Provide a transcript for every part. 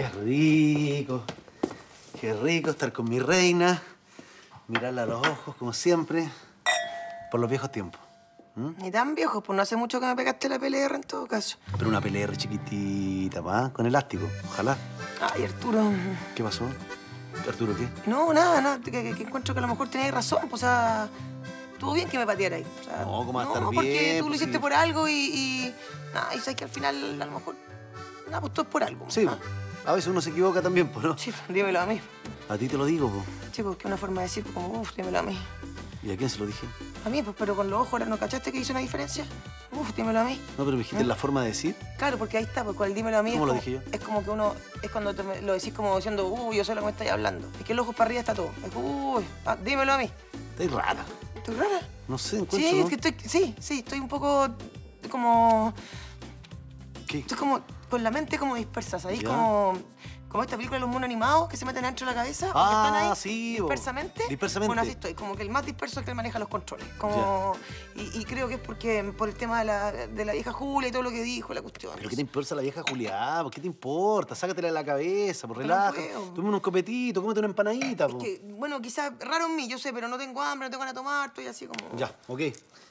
Qué rico. Qué rico estar con mi reina. Mirarla a los ojos, como siempre. Por los viejos tiempos. ¿Mm? Ni tan viejo, pues no hace mucho que me pegaste la PLR en todo caso. Pero una PLR chiquitita, ¿va? Con elástico. Ojalá. Ay, Arturo. ¿Qué pasó? ¿Arturo qué? No, nada, nada. Que, que- que encuentro que a lo mejor tenías razón. Pues, o sea, estuvo bien que me pateara ahí. O sea, No, ¿cómo va a estar No, porque bien? tú lo Pues hiciste sí. por algo y... y nada, y sabes que al final, a lo mejor... Nada, pues todo es por algo. Sí. A veces uno se equivoca también, pues, ¿no? Sí, dímelo a mí. A ti te lo digo, pues. Sí, porque una forma de decir, pues, como, uff, dímelo a mí. ¿Y a quién se lo dije? A mí, pues, pero con los ojos, ahora ¿no cachaste que hizo una diferencia? Uf, dímelo a mí. No, pero me dijiste la forma de decir. Claro, porque ahí está, pues con el dímelo a mí. ¿Cómo es lo como, dije yo? Es como que uno, es cuando te lo decís como diciendo, uy, yo sé lo que me estáis hablando. Es que el ojo para arriba está todo. Es, uy, ah, dímelo a mí. Estás rara. ¿Estoy rara? No sé, encuentro, Sí, ¿no? es que estoy, sí, sí, estoy un poco como, ¿Qué? estoy como con la mente como dispersa, ¿sabéis? Ya. Como, como esta película de los monos animados que se meten dentro de la cabeza. o que Ah, están ahí sí. Dispersamente. Dispersamente. Bueno, así estoy, como que el más disperso es el que maneja los controles. Como, y, y creo que es porque por el tema de la, de la vieja Julia y todo lo que dijo, la cuestión. ¿Pero qué te importa la vieja Julián? ¿Por qué te importa? Sácatela de la cabeza, por no relaja. puedo. Toma unos copetitos, cómete una empanadita. Que, bueno, quizás raro en mí, yo sé, pero no tengo hambre, no tengo ganas de tomar, estoy así como... Ya, ok.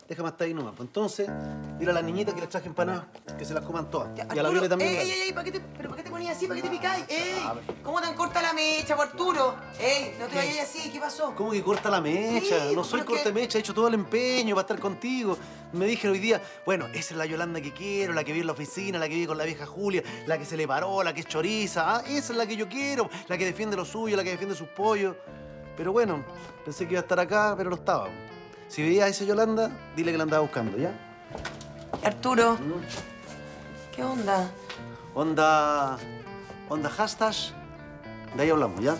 Déjame hasta ahí nomás. Pues entonces, dile a las niñitas que les traje empanadas, que se las coman todas. Ya, y a la Viole también. Ey, ey, ey, ¿para qué te, ¿pero para qué te ponías así? ¿Para qué te picáis? ¿Cómo tan corta la mecha, Arturo? ¡Ey! No te vayas así, ¿qué pasó? ¿Cómo que corta la mecha? Sí, no soy pero es corta que- mecha, he hecho todo el empeño para estar contigo. Me dijeron hoy día, bueno, esa es la Yolanda que quiero, la que vive en la oficina, la que vive con la vieja Julia, la que se le paró, la que es choriza. Ah, esa es la que yo quiero, la que defiende lo suyo, la que defiende sus pollos. Pero bueno, pensé que iba a estar acá, pero no estaba. Si veías a esa Yolanda, dile que la andaba buscando, ¿ya? Arturo, Mm. ¿qué onda? Onda. Onda hashtag. De ahí hablamos, ¿ya?